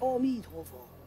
阿弥陀佛。